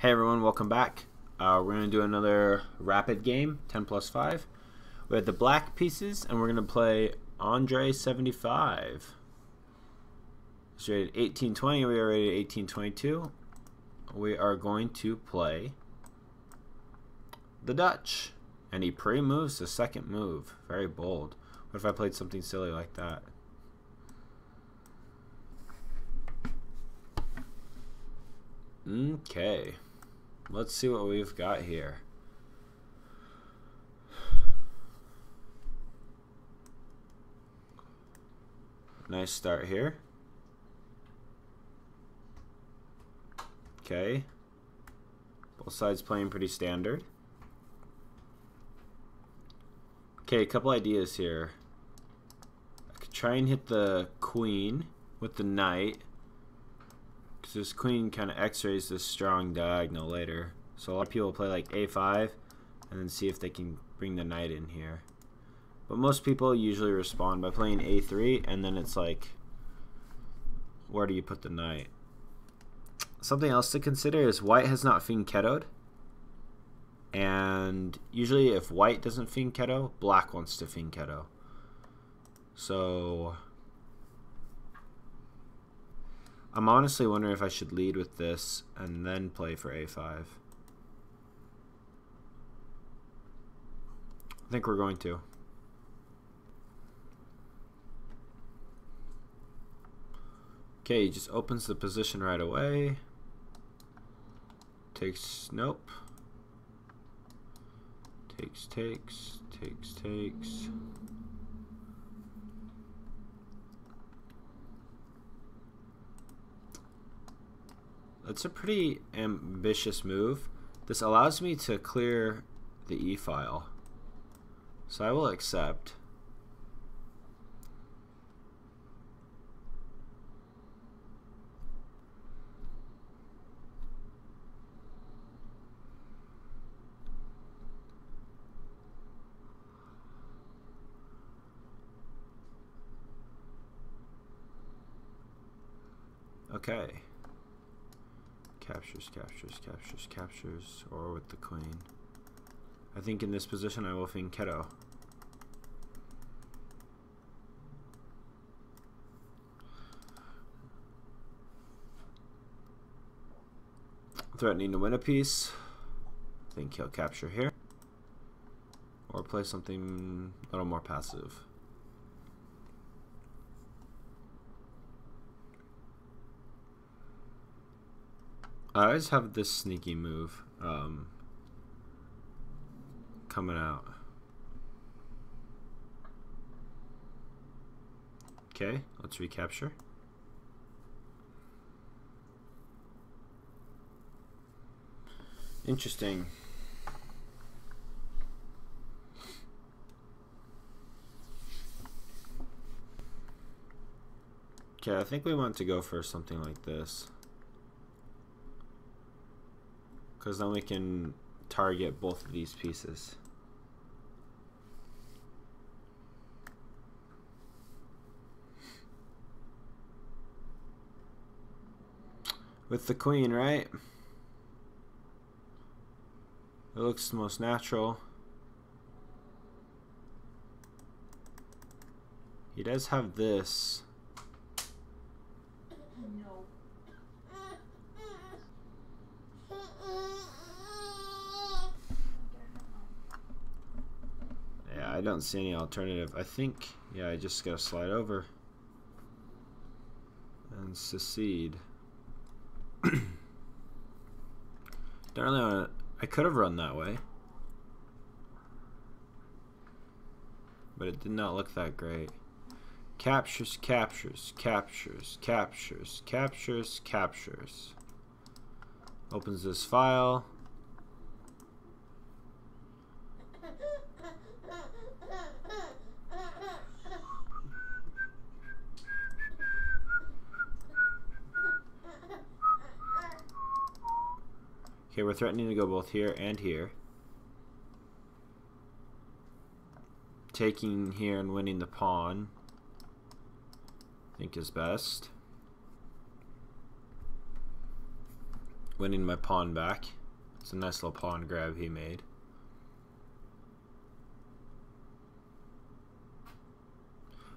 Hey everyone, welcome back. Uh, we're going to do another rapid game, 10 plus 5. We have the black pieces, and we're going to play Andre 75. It's rated 1820, we are rated 1822. We are going to play the Dutch. And he pre-moves the second move. Very bold. What if I played something silly like that? Okay. Let's see what we've got here. Nice start here. Okay. Both sides playing pretty standard. Okay, a couple ideas here. I could try and hit the queen with the knight. This queen kind of x-rays this strong diagonal later. So a lot of people play like a5 and then see if they can bring the knight in here. But most people usually respond by playing a3 and then it's like, where do you put the knight? Something else to consider is white has not fianchettoed. And usually if white doesn't fianchetto, black wants to fianchetto. So I'm honestly wondering if I should lead with this and then play for a5. I think we're going to. Okay, he just opens the position right away. Takes, nope. Takes, takes, takes, takes. That's a pretty ambitious move. This allows me to clear the e-file. So I will accept. Okay. Captures, captures, captures, captures, or with the queen. I think in this position I will fianchetto. Threatening to win a piece. I think he'll capture here. Or play something a little more passive. I always have this sneaky move um, coming out. Okay, let's recapture. Interesting. Okay, I think we want to go for something like this. Because then we can target both of these pieces. With the queen, right? It looks most natural. He does have this. I don't see any alternative. I think, yeah, I just gotta slide over and secede. don't really wanna, I could have run that way. But it did not look that great. Captures, captures, captures, captures, captures, captures. Opens this file. We're threatening to go both here and here. Taking here and winning the pawn, I think is best. winning my pawn back. It's a nice little pawn grab he made.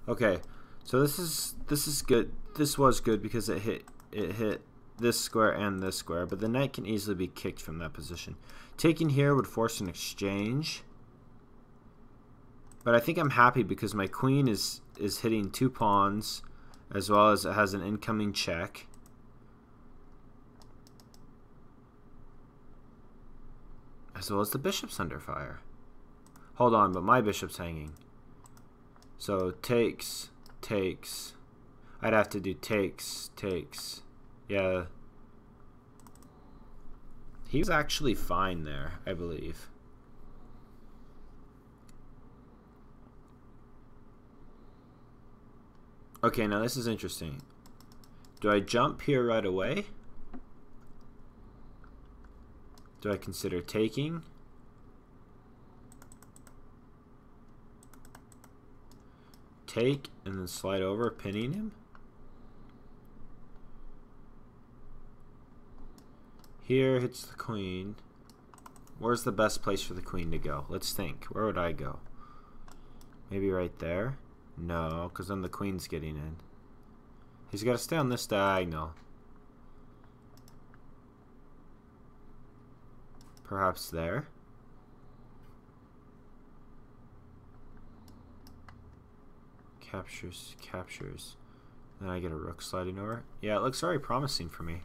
Okay, so this is this is good. This was good because it hit it hit this square and this square, but the knight can easily be kicked from that position. Taking here would force an exchange. But I think I'm happy because my queen is is hitting two pawns as well as it has an incoming check. As well as the bishop's under fire. Hold on, but my bishop's hanging. So takes, takes. I'd have to do takes, takes. Yeah. He was actually fine there, I believe. Okay, now this is interesting. Do I jump here right away? Do I consider taking? Take and then slide over, pinning him? Here hits the queen. Where's the best place for the queen to go? Let's think. Where would I go? Maybe right there? No, because then the queen's getting in. He's got to stay on this diagonal. Perhaps there? Captures, captures. Then I get a rook sliding over. Yeah, it looks very promising for me.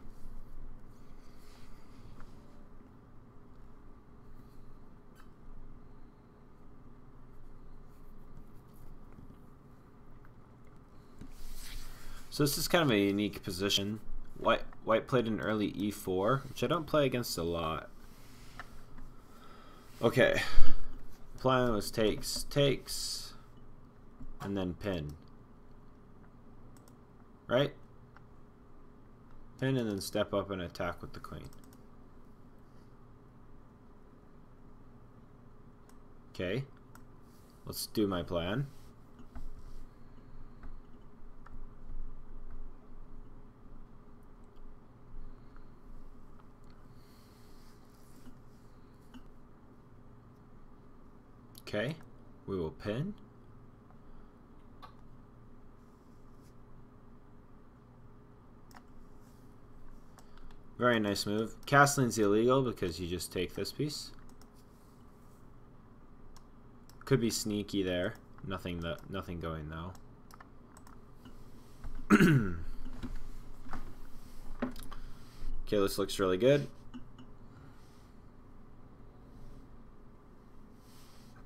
So this is kind of a unique position. White white played an early e4, which I don't play against a lot. Okay. Plan was takes, takes, and then pin. Right? Pin and then step up and attack with the queen. Okay. Let's do my plan. Okay, we will pin. Very nice move. Castling's illegal because you just take this piece. Could be sneaky there. Nothing that nothing going though. okay, this looks really good.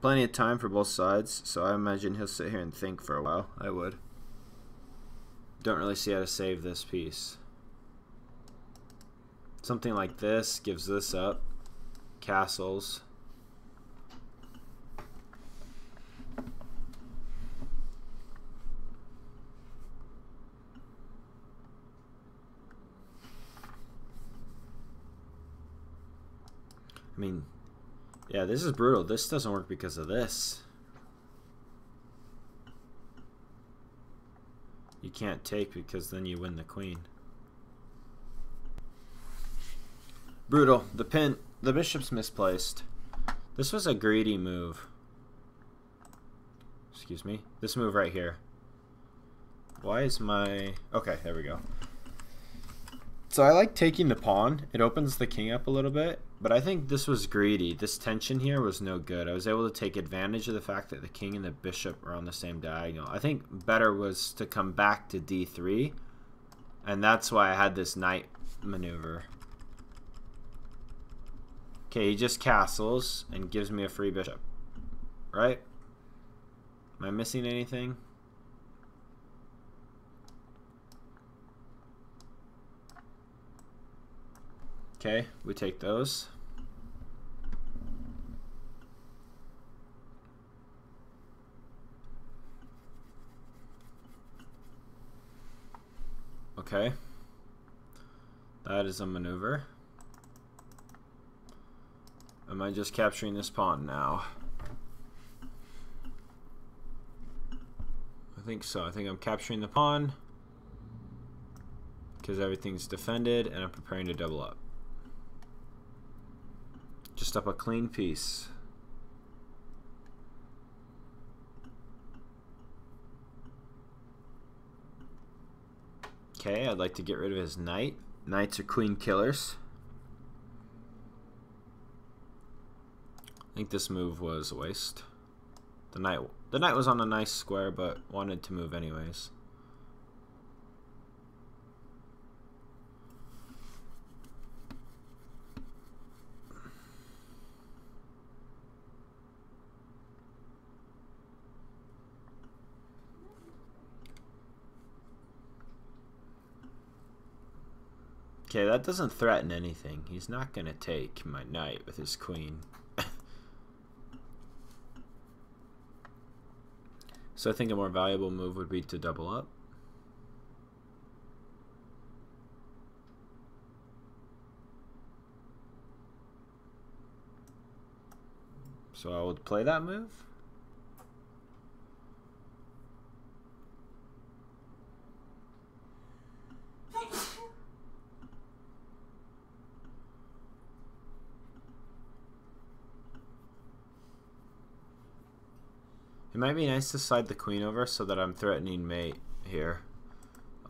Plenty of time for both sides, so I imagine he'll sit here and think for a while. I would. Don't really see how to save this piece. Something like this gives this up. Castles. I mean, yeah, this is brutal. This doesn't work because of this. You can't take because then you win the queen. Brutal. The pin, the bishop's misplaced. This was a greedy move. Excuse me. This move right here. Why is my... Okay, there we go. So I like taking the pawn. It opens the king up a little bit, but I think this was greedy. This tension here was no good. I was able to take advantage of the fact that the king and the bishop are on the same diagonal. I think better was to come back to d3, and that's why I had this knight maneuver. Okay, he just castles and gives me a free bishop. Right? Am I missing anything? Okay, we take those. Okay. That is a maneuver. Am I just capturing this pawn now? I think so. I think I'm capturing the pawn because everything's defended and I'm preparing to double up. Just up a clean piece. Okay, I'd like to get rid of his knight. Knights are queen killers. I think this move was a waste. The knight, the knight was on a nice square, but wanted to move anyways. Okay, that doesn't threaten anything. He's not going to take my knight with his queen. so I think a more valuable move would be to double up. So I would play that move. Might be nice to slide the queen over so that I'm threatening mate here.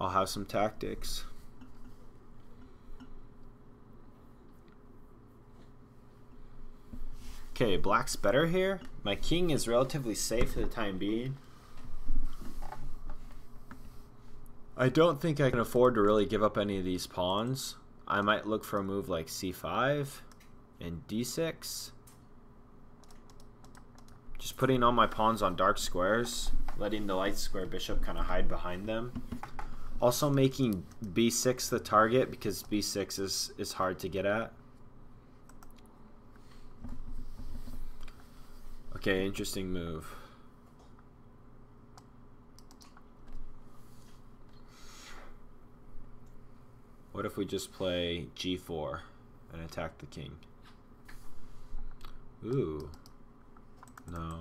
I'll have some tactics. Okay, black's better here. My king is relatively safe for the time being. I don't think I can afford to really give up any of these pawns. I might look for a move like c5 and d6. Just putting all my pawns on dark squares, letting the light square bishop kind of hide behind them. Also making b6 the target because b6 is, is hard to get at. Okay, interesting move. What if we just play g4 and attack the king? Ooh. No.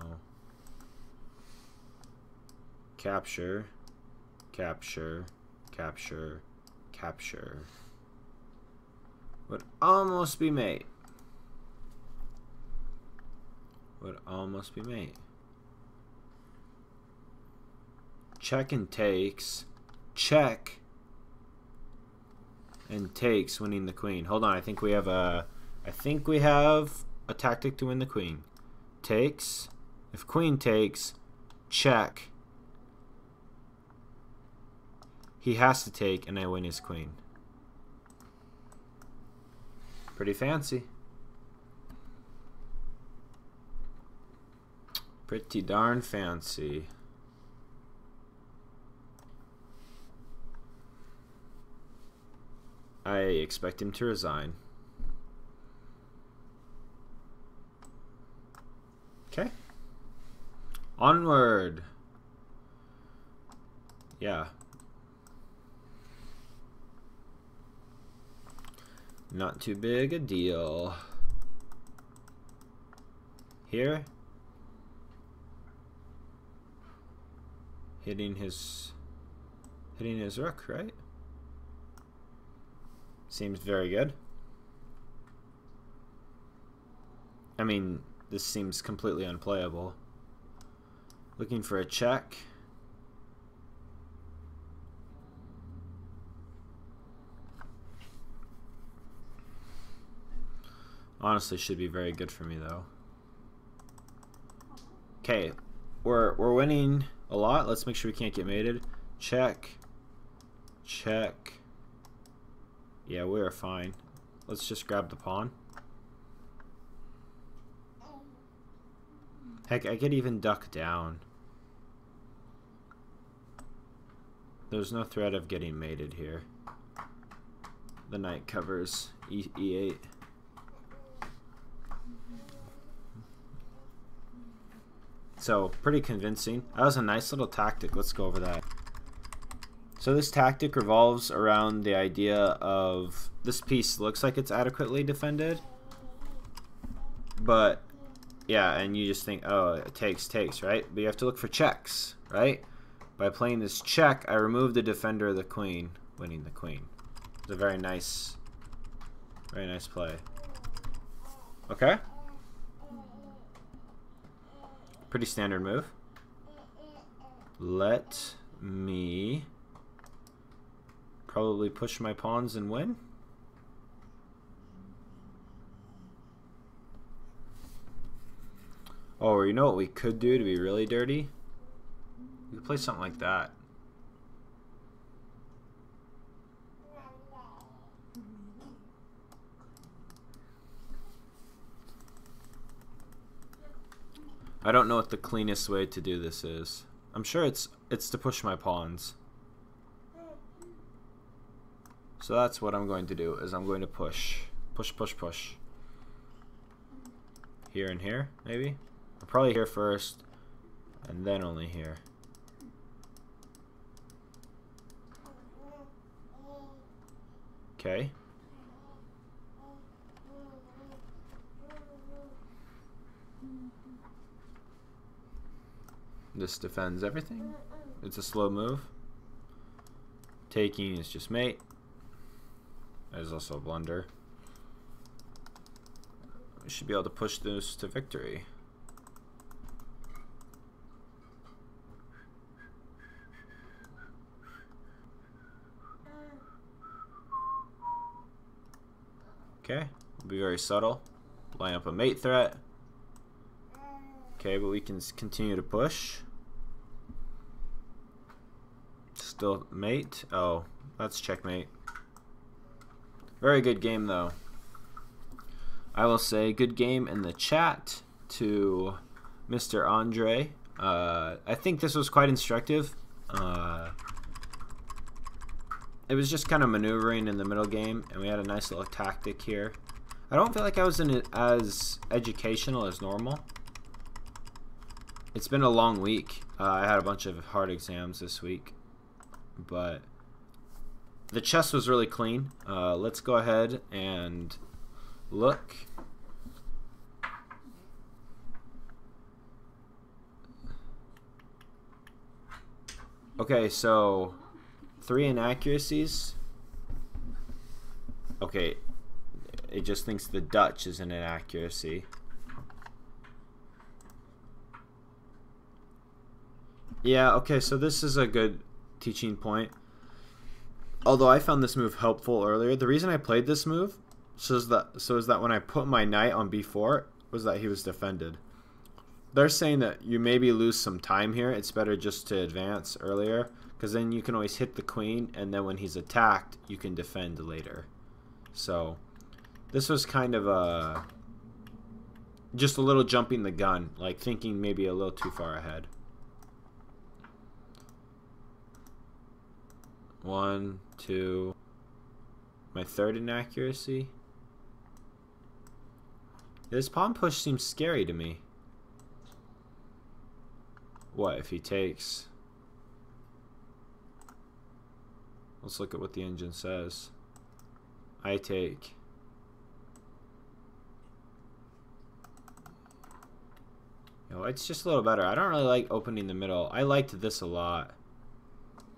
Capture. Capture. Capture. Capture. Would almost be mate. Would almost be mate. Check and takes. Check. And takes winning the queen. Hold on, I think we have a I think we have a tactic to win the queen takes. If queen takes, check. He has to take, and I win his queen. Pretty fancy. Pretty darn fancy. I expect him to resign. Okay. Onward. Yeah. Not too big a deal. Here. Hitting his hitting his rook, right? Seems very good. I mean, this seems completely unplayable. Looking for a check. Honestly, should be very good for me though. Okay, we're we're winning a lot. Let's make sure we can't get mated. Check. Check. Yeah, we are fine. Let's just grab the pawn. Heck, I could even duck down. There's no threat of getting mated here. The knight covers e e8. So, pretty convincing. That was a nice little tactic. Let's go over that. So this tactic revolves around the idea of this piece looks like it's adequately defended, but yeah, and you just think, oh, it takes, takes, right? But you have to look for checks, right? By playing this check, I remove the defender of the queen, winning the queen. It's a very nice, very nice play. Okay. Pretty standard move. Let me probably push my pawns and win. Oh, you know what we could do to be really dirty? We could play something like that. I don't know what the cleanest way to do this is. I'm sure it's it's to push my pawns. So that's what I'm going to do is I'm going to push. Push, push, push. Here and here, maybe? Probably here first, and then only here. Okay. This defends everything. It's a slow move. Taking is just mate. That is also a blunder. We should be able to push this to victory. Okay, we'll be very subtle. Line up a mate threat. Okay, but we can continue to push. Still mate. Oh, that's checkmate. Very good game, though. I will say good game in the chat to Mr. Andre. Uh, I think this was quite instructive. Uh, it was just kind of maneuvering in the middle game, and we had a nice little tactic here. I don't feel like I was in it as educational as normal. It's been a long week. Uh, I had a bunch of hard exams this week. But the chess was really clean. Uh, let's go ahead and look. Okay, so three inaccuracies. Okay, it just thinks the Dutch is an inaccuracy. Yeah, okay, so this is a good teaching point. Although I found this move helpful earlier, the reason I played this move so is that so is that when I put my knight on b4 was that he was defended. They're saying that you maybe lose some time here. It's better just to advance earlier because then you can always hit the queen and then when he's attacked, you can defend later. So this was kind of a just a little jumping the gun, like thinking maybe a little too far ahead. One, two. My third inaccuracy. This pawn push seems scary to me. What if he takes? Let's look at what the engine says. I take. Yo, it's just a little better. I don't really like opening the middle. I liked this a lot.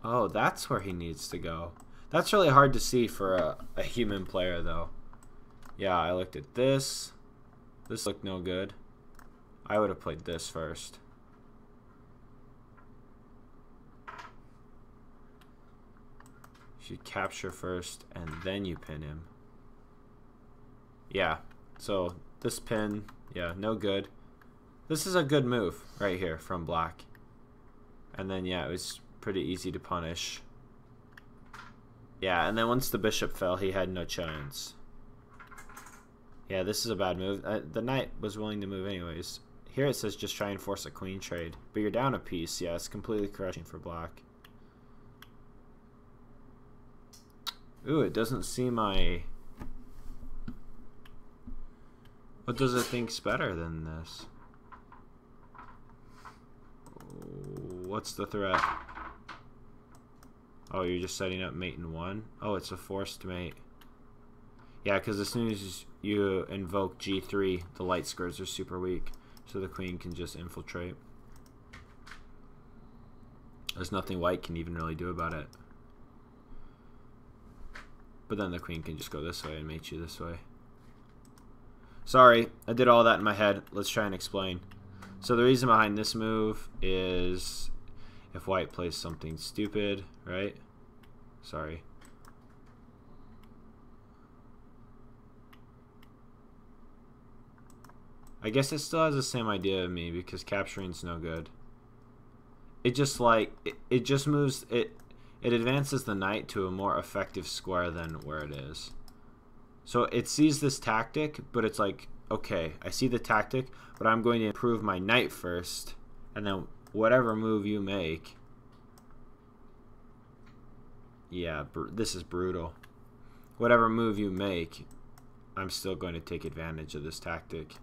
Oh, that's where he needs to go. That's really hard to see for a, a human player, though. Yeah, I looked at this. This looked no good. I would have played this first. You capture first, and then you pin him. Yeah, so this pin, yeah, no good. This is a good move right here from black. And then, yeah, it was pretty easy to punish. Yeah, and then once the bishop fell, he had no chance. Yeah, this is a bad move. Uh, the knight was willing to move anyways. Here it says just try and force a queen trade. But you're down a piece. Yeah, it's completely crushing for black. Ooh, it doesn't see my... What does it think's better than this? What's the threat? Oh, you're just setting up mate in one? Oh, it's a forced mate. Yeah, because as soon as you invoke G3, the light squares are super weak. So the queen can just infiltrate. There's nothing white can even really do about it. But then the queen can just go this way and mate you this way. Sorry, I did all that in my head. Let's try and explain. So the reason behind this move is if white plays something stupid, right? Sorry. I guess it still has the same idea of me because capturing's no good. It just like it, it just moves it it advances the knight to a more effective square than where it is. So it sees this tactic, but it's like, okay, I see the tactic, but I'm going to improve my knight first, and then whatever move you make. Yeah, this is brutal. Whatever move you make, I'm still going to take advantage of this tactic.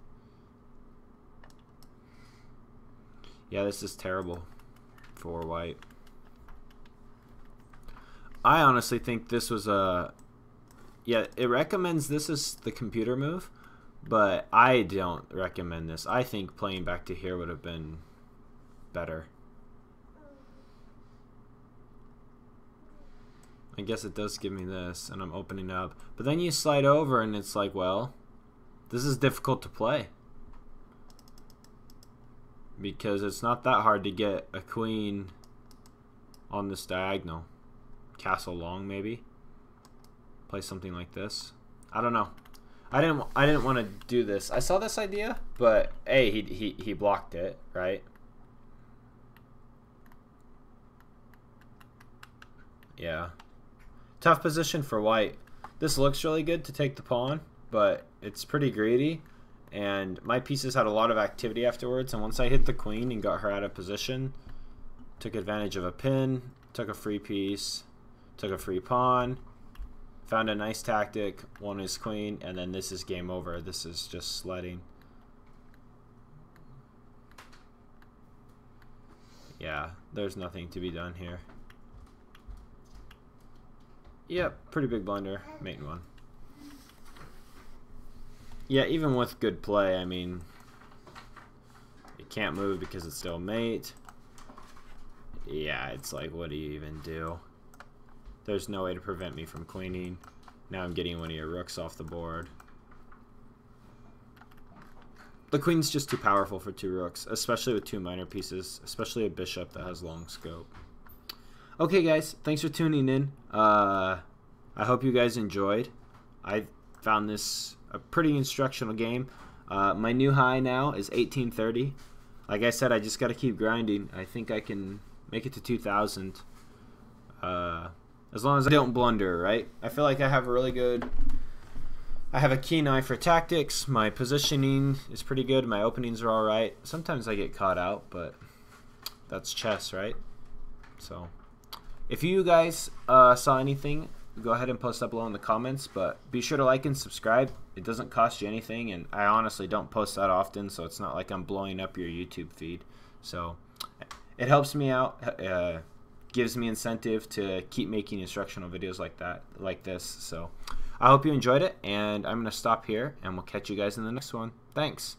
Yeah, this is terrible for white. I honestly think this was a... Yeah, it recommends this is the computer move, but I don't recommend this. I think playing back to here would have been better. I guess it does give me this, and I'm opening up. But then you slide over, and it's like, well, this is difficult to play because it's not that hard to get a queen on this diagonal. Castle long maybe. Play something like this. I don't know. I didn't I didn't want to do this. I saw this idea, but A he he he blocked it, right? Yeah. Tough position for white. This looks really good to take the pawn, but it's pretty greedy and my pieces had a lot of activity afterwards and once I hit the queen and got her out of position took advantage of a pin took a free piece took a free pawn. Found a nice tactic. Won his queen and then this is game over. This is just sledding. Yeah there's nothing to be done here. Yep pretty big blunder. Mate one. Yeah, even with good play, I mean, it can't move because it's still mate. Yeah, it's like, what do you even do? There's no way to prevent me from queening. Now I'm getting one of your rooks off the board. The queen's just too powerful for two rooks, especially with two minor pieces, especially a bishop that has long scope. Okay, guys, thanks for tuning in. Uh, I hope you guys enjoyed. I found this a pretty instructional game. Uh, my new high now is 1830. Like I said, I just got to keep grinding. I think I can make it to 2000. Uh, as long as I don't blunder, right? I feel like I have a really good... I have a keen eye for tactics. My positioning is pretty good. My openings are all right. Sometimes I get caught out, but that's chess, right? So, if you guys uh, saw anything go ahead and post that below in the comments. But be sure to like and subscribe. It doesn't cost you anything, and I honestly don't post that often, so it's not like I'm blowing up your YouTube feed. So it helps me out, uh, gives me incentive to keep making instructional videos like that, like this. So I hope you enjoyed it, and I'm going to stop here, and we'll catch you guys in the next one. Thanks.